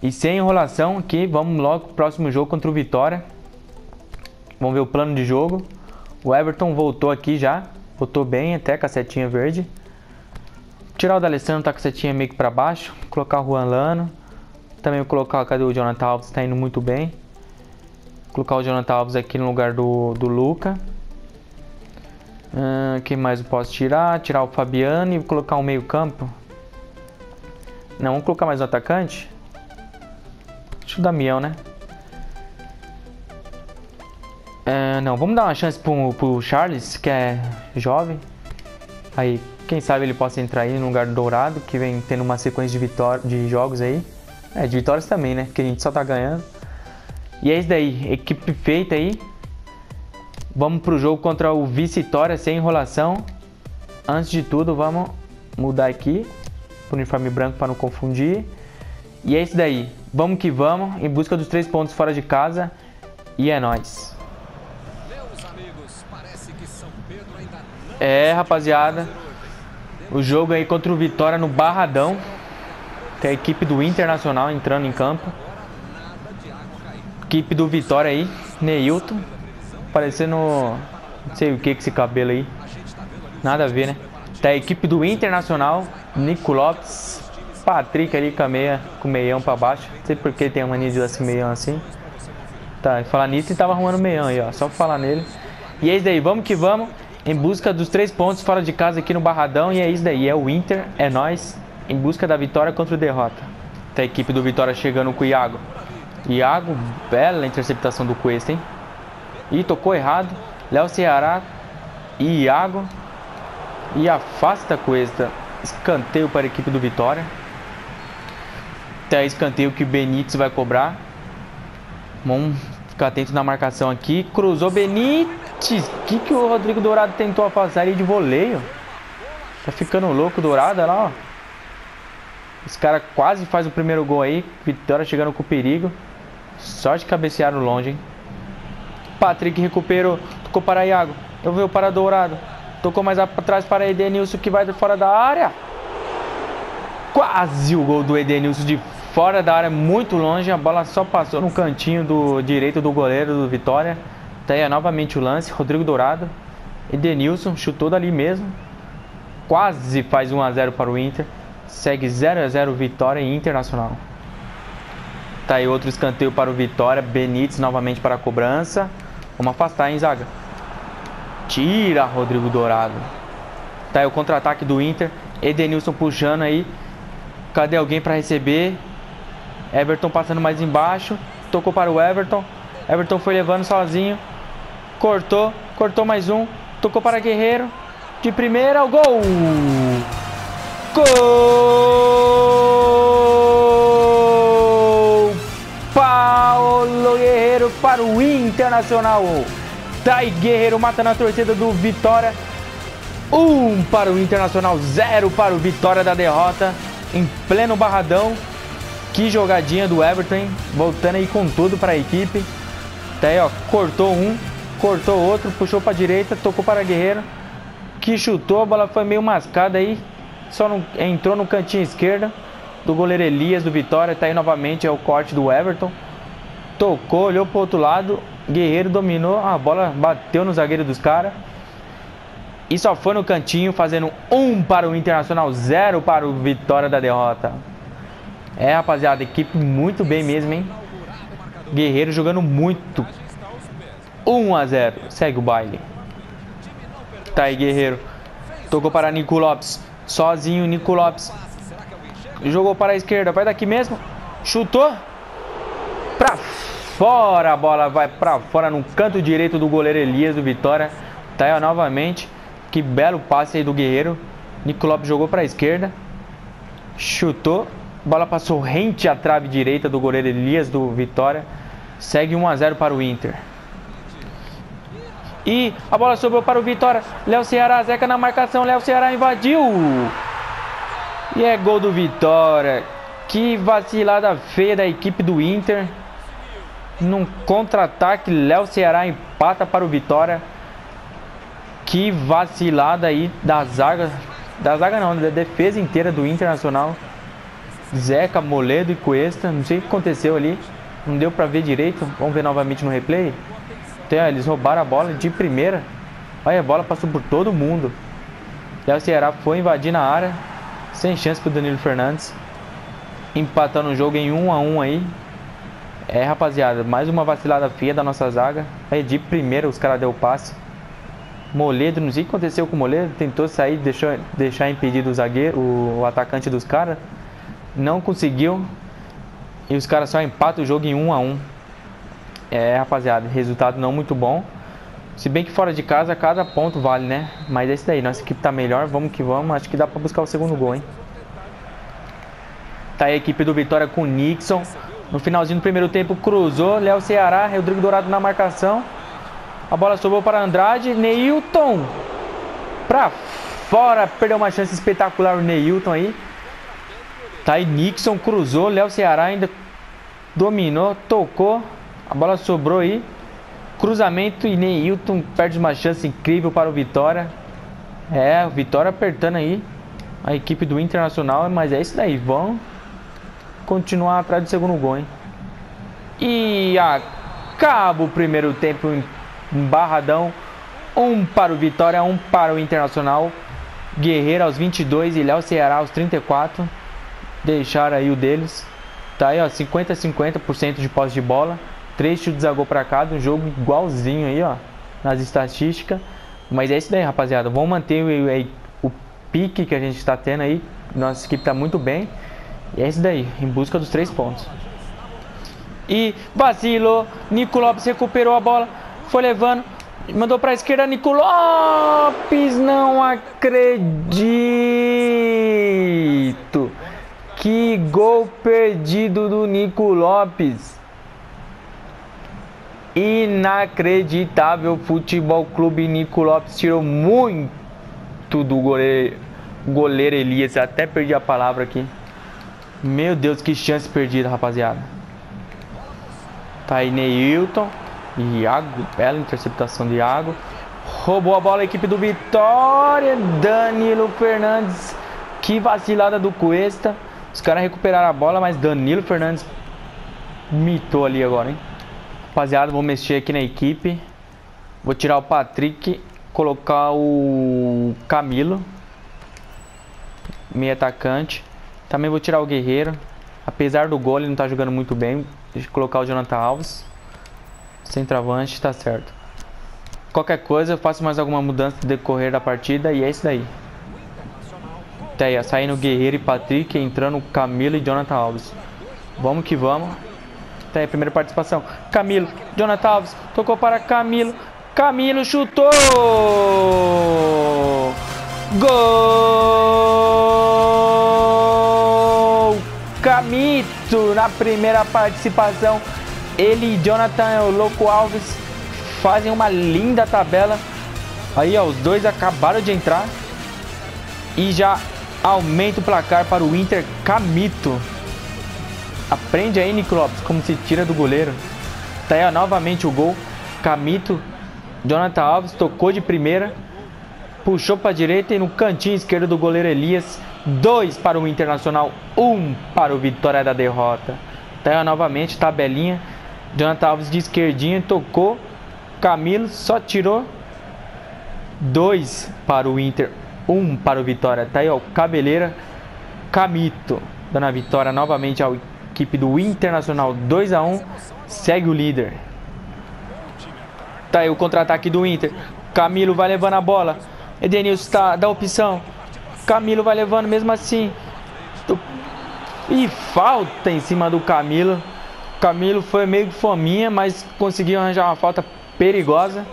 E sem enrolação aqui, vamos logo pro próximo jogo contra o Vitória. Vamos ver o plano de jogo. O Everton voltou aqui já. Voltou bem até com a setinha verde. Tirar o D'Alessandro, tá com a setinha meio que pra baixo. Colocar o Juan Lano. Também vou colocar, cadê o Jonathan Alves? Tá indo muito bem. Colocar o Jonathan Alves aqui no lugar do, do Luca. Uh, quem mais eu posso tirar? Tirar o Fabiano e colocar um meio campo. Não, vamos colocar mais um atacante. Acho o Damião, né? É, não, vamos dar uma chance pro, pro Charles, que é jovem. Aí, quem sabe ele possa entrar aí no lugar do Dourado, que vem tendo uma sequência de, de jogos aí. É, de vitórias também, né? Que a gente só tá ganhando. E é isso daí, equipe feita aí. Vamos pro jogo contra o Vitória sem enrolação. Antes de tudo, vamos mudar aqui pro uniforme branco para não confundir. E é isso daí. Vamos que vamos, em busca dos três pontos fora de casa. E é nóis. É, rapaziada. O jogo aí contra o Vitória no Barradão. Tem a equipe do Internacional entrando em campo. Equipe do Vitória aí, Neilton. Parecendo. Não sei o que com esse cabelo aí. Nada a ver, né? Tem a equipe do Internacional, Nico Lopes, Patrick ali com a meia, com o meião pra baixo. Não sei por que tem a mania de assim meião assim. Tá, falar nisso ele tava arrumando meião aí, ó. Só falar nele. E é isso daí, vamos que vamos. Em busca dos três pontos fora de casa aqui no Barradão. E é isso daí, é o Inter, é nós. Em busca da vitória contra o derrota. Tá a equipe do Vitória chegando com o Iago. Iago, bela interceptação do Cuesta, hein? E tocou errado. Léo Ceará e Iago. E afasta Cuesta. Escanteio para a equipe do Vitória. Até escanteio que Benítez vai cobrar. Vamos ficar atento na marcação aqui. Cruzou Benítez. O que, que o Rodrigo Dourado tentou afastar ali de voleio? Tá ficando louco Dourado, olha lá, ó. Esse cara quase faz o primeiro gol aí. Vitória chegando com perigo. Sorte de cabecearam longe, hein? Patrick recuperou. Tocou para Iago. Eu vi o para Dourado. Tocou mais atrás para Edenilson que vai fora da área. Quase o gol do Edenilson de fora da área, muito longe. A bola só passou no cantinho do direito do goleiro do Vitória. Tá aí novamente o lance. Rodrigo Dourado. Edenilson chutou dali mesmo. Quase faz 1 a 0 para o Inter. Segue 0 a 0 Vitória e Internacional. Tá aí outro escanteio para o Vitória. Benítez novamente para a cobrança. Vamos afastar, hein, zaga. Tira Rodrigo Dourado. Tá aí o contra-ataque do Inter. Edenilson puxando aí. Cadê alguém para receber? Everton passando mais embaixo. Tocou para o Everton. Everton foi levando sozinho. Cortou. Cortou mais um. Tocou para Guerreiro. De primeira, o gol! Gol! Paulo Guerreiro para o Internacional. Dai Guerreiro mata na torcida do Vitória. Um para o Internacional, zero para o Vitória da derrota. Em pleno barradão. Que jogadinha do Everton, voltando aí com tudo para a equipe. Tá aí, ó, cortou um, cortou outro, puxou para direita, tocou para Guerreiro, que chutou, a bola foi meio mascada aí, só não, entrou no cantinho esquerdo do goleiro Elias do Vitória, tá aí novamente é o corte do Everton. Tocou, olhou pro outro lado, Guerreiro dominou, a bola bateu no zagueiro dos caras. E só foi no cantinho, fazendo um para o Internacional, zero para o Vitória da derrota. É, rapaziada, equipe muito bem mesmo, hein? Guerreiro jogando muito. 1 a 0. Segue o baile. Tá aí, Guerreiro. Tocou para Nico Lopes. Sozinho, Nico Lopes. Jogou para a esquerda. Vai daqui mesmo. Chutou. Pra fora. A bola vai pra fora no canto direito do goleiro Elias do Vitória. Tá aí, ó, novamente. Que belo passe aí do Guerreiro. Nico Lopes jogou para a esquerda. Chutou. Bola passou rente à trave direita do goleiro Elias do Vitória. Segue 1 a 0 para o Inter. E a bola sobrou para o Vitória. Léo Ceará, Zeca na marcação. Léo Ceará invadiu. E é gol do Vitória. Que vacilada feia da equipe do Inter. Num contra-ataque, Léo Ceará empata para o Vitória. Que vacilada aí da zaga. Da zaga não, da defesa inteira do Internacional. Zeca, Moledo e Cuesta. Não sei o que aconteceu ali. Não deu pra ver direito. Vamos ver novamente no replay. Tem, eles roubaram a bola de primeira. Olha, a bola passou por todo mundo. E o Ceará foi invadir na área. Sem chance pro Danilo Fernandes. Empatando o jogo em 1 a 1 aí. É, rapaziada, mais uma vacilada feia da nossa zaga. Aí de primeira os caras deu o passe. Moledo, não sei o que aconteceu com o Moledo. Tentou sair, deixou, deixar impedido o zagueiro, o, o atacante dos caras. Não conseguiu. E os caras só empatam o jogo em 1 a 1 É, rapaziada, resultado não muito bom. Se bem que fora de casa, cada ponto vale, né? Mas é isso daí, nossa equipe tá melhor, vamos que vamos. Acho que dá pra buscar o segundo gol, hein? Tá aí a equipe do Vitória com Nixon. No finalzinho do primeiro tempo, cruzou. Léo Ceará, Rodrigo Dourado na marcação. A bola sobrou para Andrade. Neilton. Pra fora. Perdeu uma chance espetacular o Neilton aí. Tá Nixon, cruzou. Léo Ceará ainda dominou, tocou. A bola sobrou aí. Cruzamento e Neilton perde uma chance incrível para o Vitória. É, o Vitória apertando aí a equipe do Internacional, mas é isso daí. Vão continuar atrás do segundo gol, hein? E acaba o primeiro tempo em Barradão. Um para o Vitória, um para o Internacional. Guerreiro aos 22 e Léo Ceará aos 34. Deixaram aí o deles. Tá aí, ó, 50 50% de posse de bola. Três chutes a gol para cada, um jogo igualzinho aí, ó, nas estatísticas. Mas é isso daí, rapaziada. Vamos manter o, o pique que a gente está tendo aí. Nossa equipe tá muito bem. E é isso daí, em busca dos três pontos. E vacilou. Nico Lopes recuperou a bola. Foi levando. Mandou para a esquerda. Nico Lopes. Não acredito. Que gol perdido do Nico Lopes. Inacreditável. Futebol Clube Nico Lopes tirou muito do goleiro, goleiro Elias. Até perdi a palavra aqui. Meu Deus, que chance perdida, rapaziada. Tá aí Neilton. Iago, bela interceptação de Iago. Roubou a bola a equipe do Vitória. Danilo Fernandes. Que vacilada do Cuesta. Os caras recuperaram a bola, mas Danilo Fernandes mitou ali agora, hein? Rapaziada, vou mexer aqui na equipe. Vou tirar o Patrick. Colocar o Camilo. Meio atacante. Também vou tirar o Guerreiro. Apesar do gol, ele não tá jogando muito bem. Deixa eu colocar o Jonathan Alves. Centroavante, tá certo. Qualquer coisa, eu faço mais alguma mudança no decorrer da partida e é isso daí. Aí, saindo Guerreiro e Patrick, entrando Camilo e Jonathan Alves. Vamos que vamos. Aí, primeira participação. Camilo, Jonathan Alves, tocou para Camilo. Camilo chutou! Gol! Camito na primeira participação. Ele e Jonathan o Louco Alves fazem uma linda tabela. Aí, ó, os dois acabaram de entrar. E já aumenta o placar para o Inter Camito. Aprende aí, Nico Lopes, como se tira do goleiro. Tá aí, ó, novamente o gol. Camito, Jonathan Alves tocou de primeira. Puxou para a direita e no cantinho esquerdo do goleiro Elias. Dois para o Internacional, um para o Vitória da derrota. Tá aí, ó, novamente, tabelinha. Jonathan Alves de esquerdinha tocou. Camilo só tirou. Dois para o Inter, um para o Vitória. Tá aí, ó, Cabeleira, Camito, dando a vitória novamente à equipe do Internacional 2 a 1 Segue o líder. Tá aí o contra-ataque do Inter. Camilo vai levando a bola. Edenilson tá, dá opção. Camilo vai levando mesmo assim. E falta em cima do Camilo. Camilo foi meio fominha, mas conseguiu arranjar uma falta perigosa.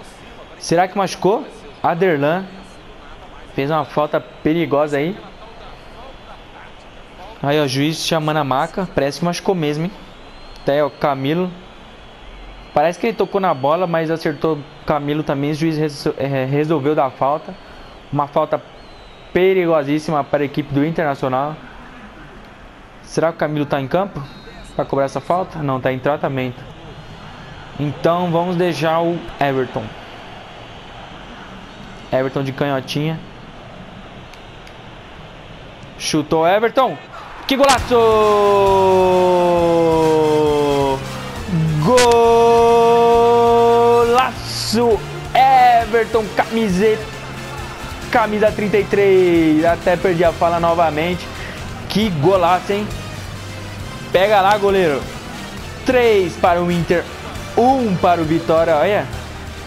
Será que machucou? Aderlan fez uma falta perigosa aí. Aí o juiz chamando a maca, parece que machucou mesmo, hein? Até o Camilo. Parece que ele tocou na bola, mas acertou Camilo também. O juiz é, resolveu dar falta. Uma falta perigosíssima para a equipe do Internacional. Será que o Camilo está em campo? para cobrar essa falta? Não, tá em tratamento. Então vamos deixar o Everton. Everton de canhotinha. Chutou Everton. Que golaço! Golaço! Everton, camiseta, camisa 33. Até perdi a fala novamente. Que golaço, hein? Pega lá, goleiro. 3 para o Inter, 1 para o Vitória. Olha,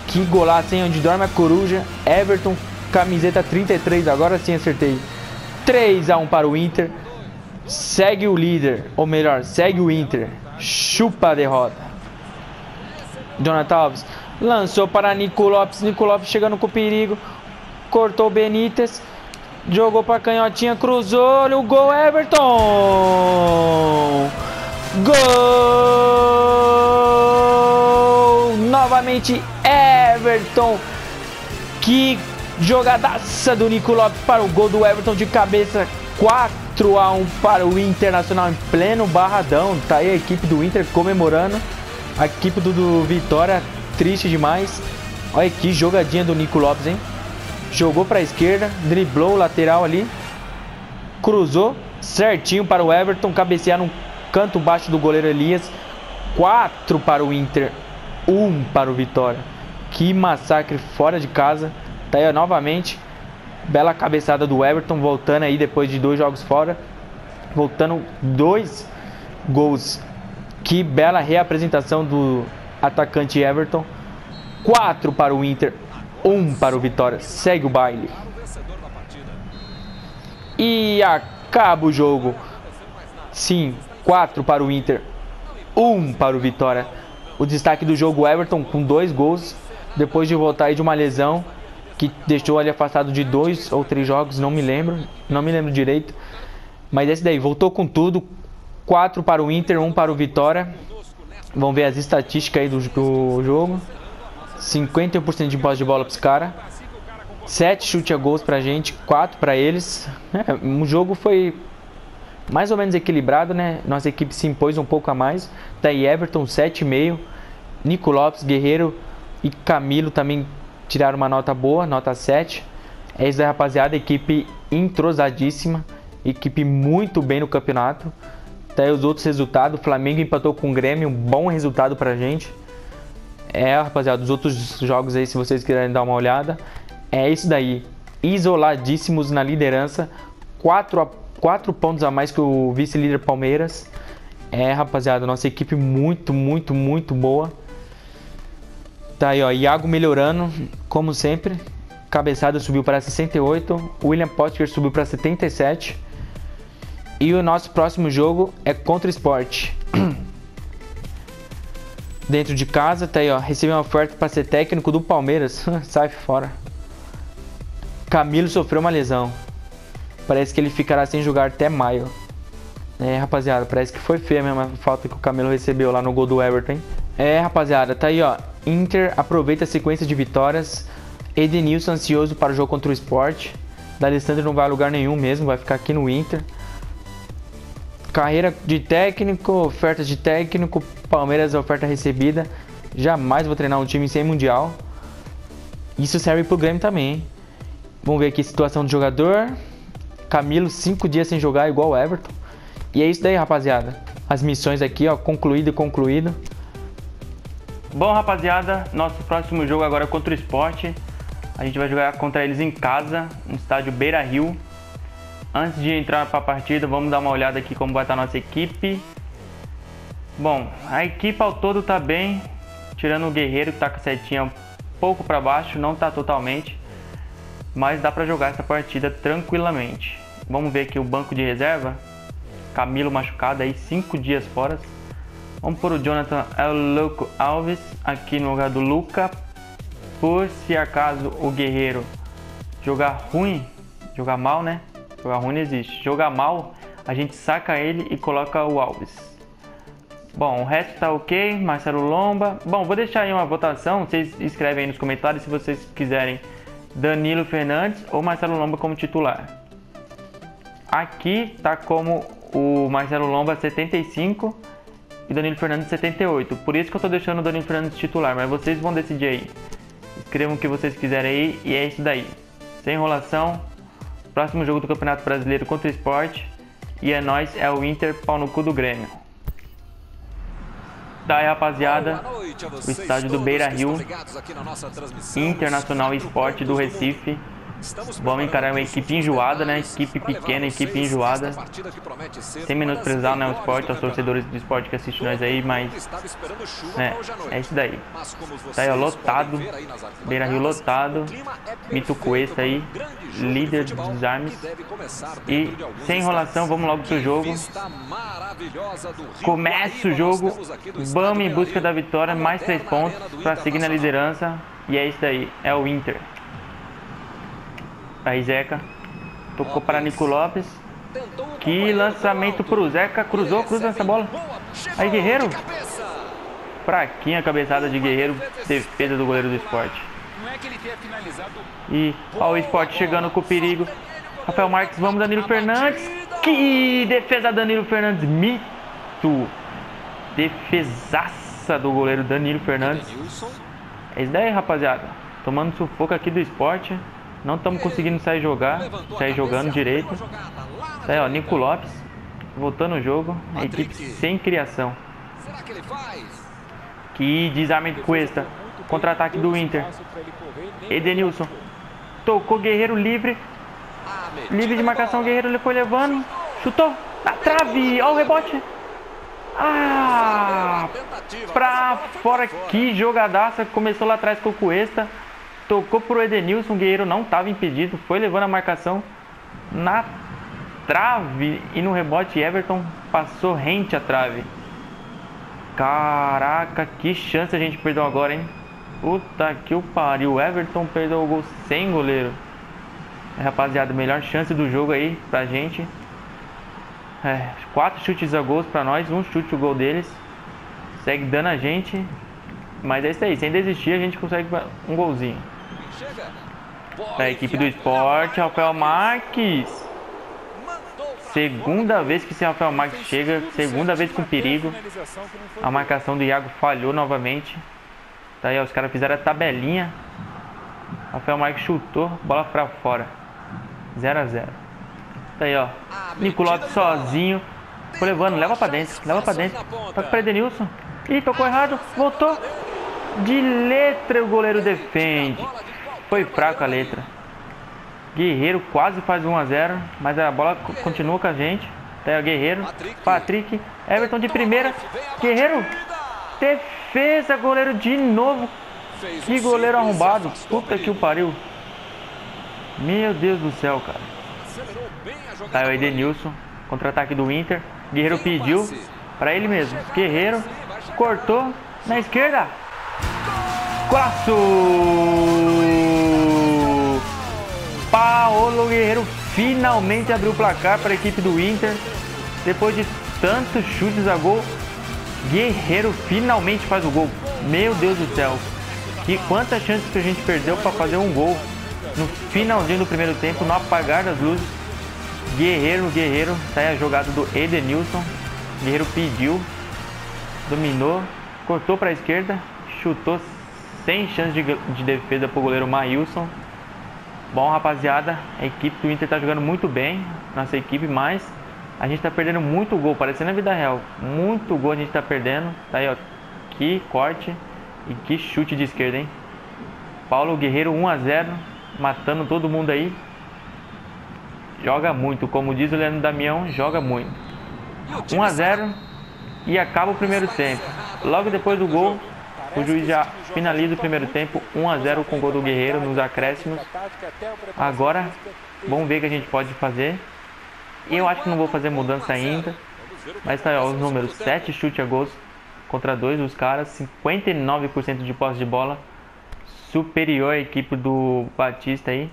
que golaço, hein? Onde dorme a coruja. Everton, camiseta 33. Agora sim acertei. 3 a 1 para o Inter. Segue o líder, ou melhor, segue o Inter. Chupa a derrota. Jonathan Alves lançou para Nico Lopes. Nico Lopes chegando com perigo. Cortou Benítez. Jogou para canhotinha, cruzou. O gol Everton. Gol! Novamente Everton. Que jogadaça do Nico Lopes para o gol do Everton de cabeça. 4 4 a 1 para o Internacional em pleno barradão. Tá aí a equipe do Inter comemorando. A equipe do, do Vitória triste demais. Olha que jogadinha do Nico Lopes, hein? Jogou para a esquerda, driblou o lateral ali. Cruzou certinho para o Everton, cabecear no canto baixo do goleiro Elias. 4 para o Inter, 1 para o Vitória. Que massacre fora de casa. Tá aí novamente Bela cabeçada do Everton, voltando aí depois de dois jogos fora. Voltando dois gols. Que bela reapresentação do atacante Everton. Quatro para o Inter, um para o Vitória. Segue o baile. E acaba o jogo. Sim, 4 para o Inter, 1 um para o Vitória. O destaque do jogo Everton com dois gols depois de voltar aí de uma lesão que deixou ele afastado de dois ou três jogos, não me lembro, não me lembro direito. Mas esse daí voltou com tudo, quatro para o Inter, um para o Vitória. Vamos ver as estatísticas aí do, do jogo. 51% de posse de bola para os caras. 7 chutes a gols pra gente, 4 para eles. É, o jogo foi mais ou menos equilibrado, né? Nossa equipe se impôs um pouco a mais. Daí Everton 7,5. Nico Lopes, Guerreiro e Camilo também tiraram uma nota boa, nota 7. É isso aí, rapaziada. Equipe entrosadíssima. Equipe muito bem no campeonato. Tá aí os outros resultados. O Flamengo empatou com o Grêmio. Um bom resultado pra gente. É, rapaziada, os outros jogos aí, se vocês quiserem dar uma olhada. É isso daí. Isoladíssimos na liderança. 4, a, 4 pontos a mais que o vice-líder Palmeiras. É, rapaziada, nossa equipe muito, muito, muito boa. Tá aí, ó. Iago melhorando, como sempre. Cabeçada subiu para 68. William Potker subiu para 77. E o nosso próximo jogo é contra o Sport. Dentro de casa, tá aí, ó. Recebi uma oferta para ser técnico do Palmeiras. Sai fora. Camilo sofreu uma lesão. Parece que ele ficará sem jogar até maio. É, rapaziada, parece que foi feia a mesma falta que o Camilo recebeu lá no gol do Everton? É, rapaziada, tá aí, ó. Inter aproveita a sequência de vitórias. Edenilson ansioso para o jogo contra o Sport. D'Alessandro não vai a lugar nenhum mesmo, vai ficar aqui no Inter. Carreira de técnico, ofertas de técnico, Palmeiras oferta recebida. Jamais vou treinar um time sem mundial. Isso serve pro Grêmio também. Hein? Vamos ver aqui a situação do jogador. Camilo, 5 dias sem jogar, igual o Everton. E é isso daí, rapaziada. As missões aqui, ó, concluído e concluído. Bom, rapaziada, nosso próximo jogo agora é contra o Sport. A gente vai jogar contra eles em casa, no estádio Beira Rio. Antes de entrar para a partida, vamos dar uma olhada aqui como vai estar a nossa equipe. Bom, a equipe ao todo tá bem, tirando o Guerreiro que tá com a setinha um pouco para baixo, não tá totalmente, mas dá para jogar essa partida tranquilamente. Vamos ver aqui o banco de reserva. Camilo machucado aí, 5 dias fora. Vamos pôr o Jonathan El Alves aqui no lugar do Luca. Por se acaso o Guerreiro jogar ruim, jogar mal, né? Jogar ruim não existe. Jogar mal, a gente saca ele e coloca o Alves. Bom, o resto tá ok. Marcelo Lomba. Bom, vou deixar aí uma votação. Vocês escrevem aí nos comentários se vocês quiserem Danilo Fernandes ou Marcelo Lomba como titular. Aqui tá como o Marcelo Lomba 75 e Danilo Fernandes 78. Por isso que eu tô deixando o Danilo Fernandes titular, mas vocês vão decidir aí. Escrevam o que vocês quiserem aí e é isso daí. Sem enrolação. Próximo jogo do Campeonato Brasileiro contra o Esporte. E é nóis, é o Inter pau no cu do Grêmio. Daí, rapaziada, o estádio do Beira Rio, Internacional Esporte do Recife. Vamos encarar uma equipe enjoada, né? Equipe pequena, equipe enjoada. Sem menosprezar né, o esporte, os torcedores do esporte que assistem nós aí, mas. Né, é isso daí. Tá aí, ó, lotado. Beira Rio lotado. Mito Cuesta aí, líder dos desarmes. E sem enrolação, vamos logo pro jogo. Começa o jogo. Vamos em busca da vitória, mais três pontos para seguir na liderança. E é isso daí, é o Inter. Aí Zeca. Tocou para Nico Lopes. Que lançamento pro Zeca. Cruzou, cruza essa bola. Aí Guerreiro. Fraquinha a cabeçada de Guerreiro. Defesa do goleiro do esporte. E ó, o esporte chegando com o perigo. Rafael Marques, vamos Danilo Fernandes. Que defesa Danilo Fernandes. Mito. Defesaça do goleiro Danilo Fernandes. É isso daí, rapaziada. Tomando sufoco aqui do esporte. Não estamos conseguindo sair jogar, sair jogando direito. Tá aí, ó, Nico Lopes voltando o jogo. A equipe sem criação. Que desarme de Cuesta. Contra-ataque do Inter. Edenilson. Tocou Guerreiro livre. Livre de marcação, Guerreiro ele foi levando. Chutou. Na trave. Ó o rebote. Ah! Pra fora. Que jogadaça. Começou lá atrás com o Cuesta. Tocou pro Edenilson, o Guerreiro não estava impedido, foi levando a marcação na trave e no rebote Everton passou rente à trave. Caraca, que chance a gente perdeu agora, hein? Puta que o pariu, Everton perdeu o gol sem goleiro. Rapaziada, melhor chance do jogo aí pra gente. É, quatro chutes a gols pra nós, um chute o gol deles. Segue dando a gente. Mas é isso aí, sem desistir a gente consegue um golzinho. Da equipe do esporte, Rafael Marques. Segunda vez que esse Rafael Marques chega, segunda vez com perigo. A marcação do Iago falhou novamente. Tá aí, ó, os caras fizeram a tabelinha. Rafael Marques chutou, bola pra fora. 0 a 0 Tá aí, ó. Nicolás sozinho. Foi levando, leva pra dentro, leva pra dentro. Toca pra Edenilson. Ih, tocou errado, voltou. De letra o goleiro defende. Foi fraco a letra. Guerreiro quase faz 1 a 0 mas a bola continua com a gente. Até o Guerreiro, Patrick, Everton de primeira. Guerreiro, defesa, goleiro de novo. Que goleiro arrombado. Puta que o pariu. Meu Deus do céu, cara. Tá o Edenilson, contra-ataque do Inter. Guerreiro pediu para ele mesmo. Guerreiro cortou na esquerda. Golaço! Paolo Guerreiro finalmente abriu o placar para a equipe do Inter. Depois de tantos chutes a gol, Guerreiro finalmente faz o gol. Meu Deus do céu. E quantas chances que a gente perdeu para fazer um gol no finalzinho do primeiro tempo, no apagar das luzes. Guerreiro, Guerreiro, sai a jogada do Edenilson. Guerreiro pediu, dominou, cortou para a esquerda, chutou sem chance de, de defesa para o goleiro Maílson. Bom, rapaziada, a equipe do Inter está jogando muito bem, nossa equipe, mas a gente está perdendo muito gol, parecendo a vida real. Muito gol a gente está perdendo. Tá aí, ó. Que corte e que chute de esquerda, hein? Paulo Guerreiro 1 a 0, matando todo mundo aí. Joga muito, como diz o Leandro Damião, joga muito. 1 a 0 e acaba o primeiro tempo. Logo depois do gol, o juiz já finaliza o primeiro tempo 1 a 0 com o gol do Guerreiro nos acréscimos. Agora, vamos ver o que a gente pode fazer. Eu acho que não vou fazer mudança ainda. Mas tá ó, os números: 7 chutes a gols contra 2 dos caras, 59% de posse de bola. Superior à equipe do Batista aí.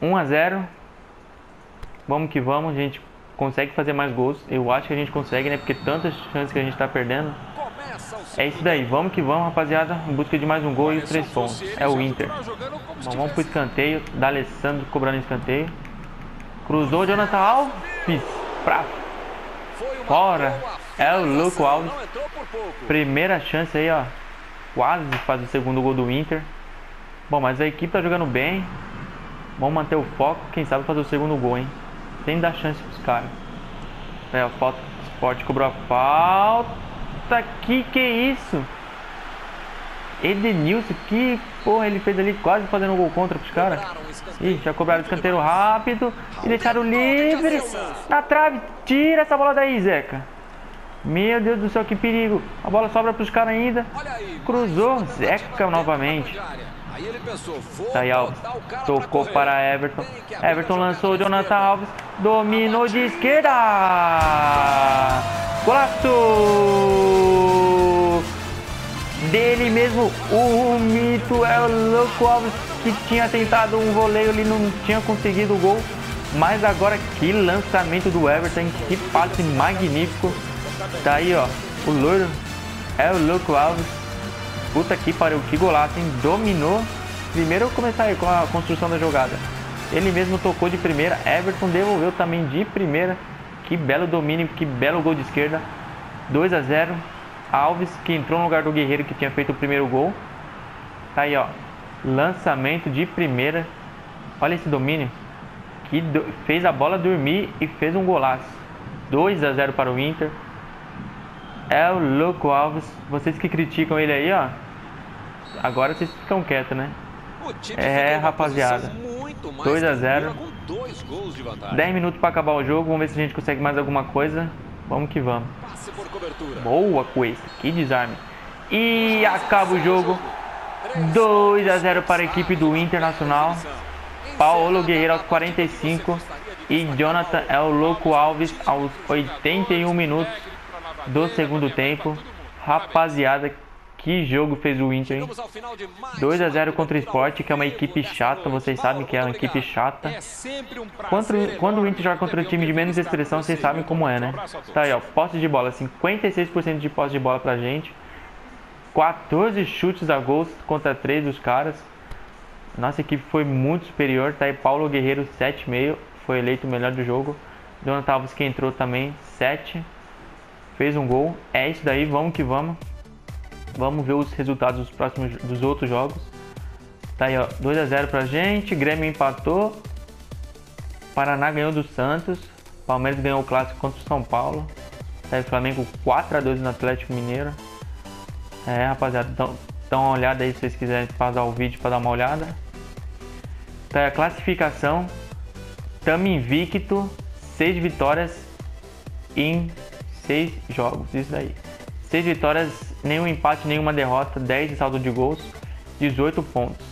1 a 0. Vamos que vamos, a gente consegue fazer mais gols. Eu acho que a gente consegue, né? Porque tantas chances que a gente tá perdendo. É isso daí, vamos que vamos, rapaziada, em busca de mais um gol e três pontos. É o Inter. Bom, vamos pro escanteio, da Alessandro cobrando escanteio. Cruzou Jonathan Alves pra fora. É o Luco Alves. Primeira chance aí, ó. Quase faz o segundo gol do Inter. Bom, mas a equipe tá jogando bem. Vamos manter o foco, quem sabe fazer o segundo gol, hein? Sem dar chance pros caras. É, a falta. Sport cobrou a falta. Que que é isso? Edenilson, que porra ele fez ali quase fazendo um gol contra pros caras. Ih, já cobraram o escanteio rápido e deixaram livre. Na trave, tira essa bola daí, Zeca. Meu Deus do céu, que perigo. A bola sobra pros caras ainda. Cruzou, Zeca novamente. Sai Alves, tocou para Everton. Everton lançou Jonathan Alves, dominou de esquerda. Golaço! dele mesmo, o mito é o Louco Alves que tinha tentado um voleio, ele não tinha conseguido o gol. Mas agora que lançamento do Everton, que passe magnífico. Tá aí, ó, o loiro é o Louco Alves. Puta que pariu, que golaço, hein? Dominou. Primeiro começar aí com a construção da jogada. Ele mesmo tocou de primeira, Everton devolveu também de primeira. Que belo domínio, que belo gol de esquerda. 2 a 0. Alves, que entrou no lugar do Guerreiro que tinha feito o primeiro gol. Tá aí, ó. Lançamento de primeira. Olha esse domínio. Que do... fez a bola dormir e fez um golaço. 2 a 0 para o Inter. É o louco Alves. Vocês que criticam ele aí, ó. Agora vocês ficam quietos, né? É, rapaziada. 2 a 0. 10 minutos para acabar o jogo. Vamos ver se a gente consegue mais alguma coisa. Vamos que vamos. Boa coisa, que desarme. E acaba o jogo. 2 a 0 para a equipe do Internacional. Paulo Guerreiro aos 45 e Jonathan é o Louco Alves aos 81 minutos do segundo tempo. Rapaziada, que jogo fez o Inter, hein? 2 a 0 contra o Sport, que é uma equipe chata, vocês sabem que é uma equipe chata. Quando, quando o Inter joga contra um time de menos expressão, vocês sabem como é, né? Tá aí, ó, posse de bola, 56% de posse de bola pra gente. 14 chutes a gols contra 3 dos caras. Nossa equipe foi muito superior, tá aí Paulo Guerreiro 7,5, foi eleito o melhor do jogo. Alves que entrou também, 7. Fez um gol. É isso daí, vamos que vamos. Vamos ver os resultados dos próximos dos outros jogos. Tá aí, ó, 2 a 0 pra gente, Grêmio empatou. Paraná ganhou do Santos, Palmeiras ganhou o clássico contra o São Paulo. Tá aí, Flamengo 4 a 2 no Atlético Mineiro. É, rapaziada, então dá uma olhada aí se vocês quiserem pausar o vídeo para dar uma olhada. Tá aí a classificação. Tamo invicto, 6 vitórias em 6 jogos, isso daí. 6 vitórias nenhum empate, nenhuma derrota, 10 de saldo de gols, 18 pontos.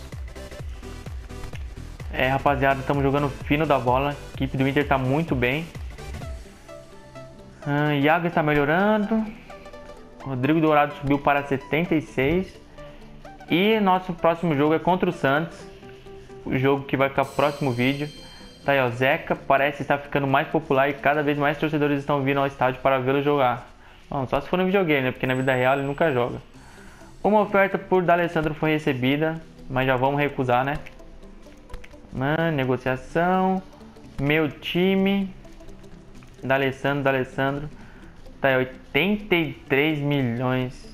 É, rapaziada, estamos jogando fino da bola. A equipe do Inter está muito bem. Uh, Iago está melhorando. Rodrigo Dourado subiu para 76. E nosso próximo jogo é contra o Santos. O jogo que vai ficar no próximo vídeo. Tá aí, ó, Zeca parece estar ficando mais popular e cada vez mais torcedores estão vindo ao estádio para vê-lo jogar. Bom, só se for no videogame, né? Porque na vida real ele nunca joga. Uma oferta por D'Alessandro foi recebida, mas já vamos recusar, né? Mano, negociação. Meu time. D'Alessandro, D'Alessandro. Tá, 83 milhões.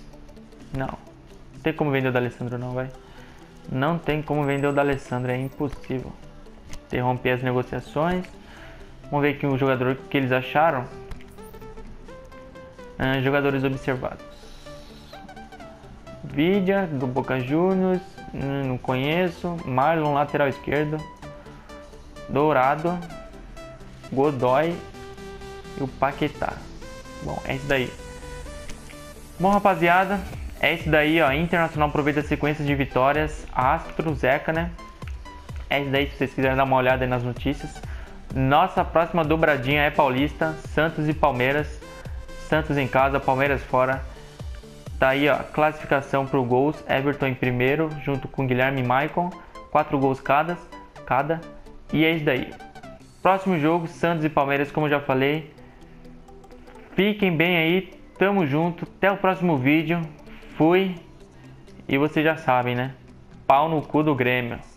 Não. Não tem como vender o D'Alessandro não, vai. Não tem como vender o D'Alessandro, é impossível. Interromper as negociações. Vamos ver aqui o jogador que eles acharam. Uh, jogadores observados. Vidia, do Boca Juniors, hum, não conheço. Marlon, lateral esquerdo. Dourado, Godoy e o Paquetá. Bom, é isso daí. Bom, rapaziada, é isso daí, ó. Internacional aproveita as sequências de vitórias. Astro, Zeca, né? É isso daí, se vocês quiserem dar uma olhada aí nas notícias. Nossa próxima dobradinha é Paulista, Santos e Palmeiras. Santos em casa, Palmeiras fora. Tá aí, ó, classificação para gols. Everton em primeiro, junto com Guilherme e Maicon. Quatro gols cada, cada. E é isso daí. Próximo jogo, Santos e Palmeiras, como eu já falei. Fiquem bem aí, tamo junto. Até o próximo vídeo. Fui. E vocês já sabem, né? Pau no cu do Grêmio.